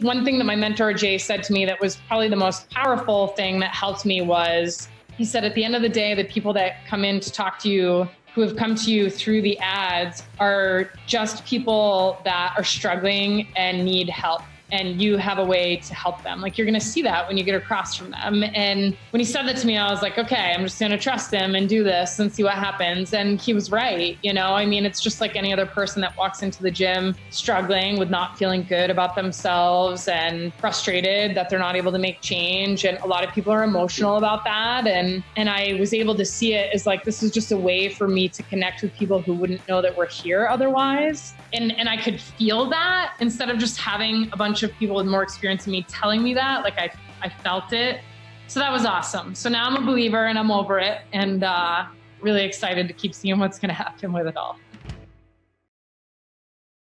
One thing that my mentor Jay said to me that was probably the most powerful thing that helped me was he said at the end of the day, the people that come in to talk to you who have come to you through the ads are just people that are struggling and need help and you have a way to help them. Like you're going to see that when you get across from them. And when he said that to me, I was like, okay, I'm just going to trust him and do this and see what happens. And he was right. You know, I mean, it's just like any other person that walks into the gym struggling with not feeling good about themselves and frustrated that they're not able to make change. And a lot of people are emotional about that. And, and I was able to see it as like, this is just a way for me to connect with people who wouldn't know that we're here otherwise. And, and I could feel that instead of just having a bunch bunch of people with more experience than me telling me that. Like I, I felt it. So that was awesome. So now I'm a believer and I'm over it and uh, really excited to keep seeing what's going to happen with it all.